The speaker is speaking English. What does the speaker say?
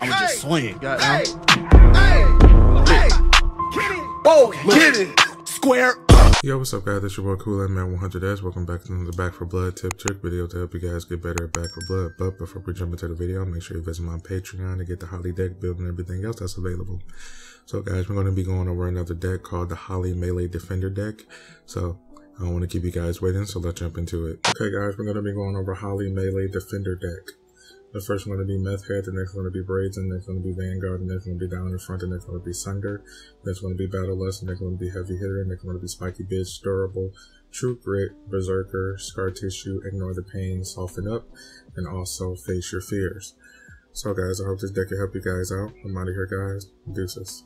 I'ma hey, just swing. Goddamn. Hey, hey, hey, get it. Whoa, get it. Square. Yo, what's up guys? It's your boy Kool Aid Man 100X. Welcome back to another Back 4 Blood tip trick video to help you guys get better at Back 4 Blood. But before we jump into the video, make sure you visit my Patreon to get the Holly deck build and everything else that's available. So guys, we're going to be going over another deck called the Holly Melee Defender deck. So I don't want to keep you guys waiting, so let's jump into it. Okay guys, we're going to be going over Holly Melee Defender deck. The first one to be Meth Head, the next one to be Braids, and the next one to be Vanguard, the next one to be Down in Front, the next one to be Sunder, the next one to be Battle Lust, the next one to be Heavy Hitter, the next one to be Spiky Bits, Durable, True Grit, Berserker, Scar Tissue, Ignore the Pain, Soften Up, and also Face Your Fears. So guys, I hope this deck can help you guys out. I'm out of here guys. Deuces.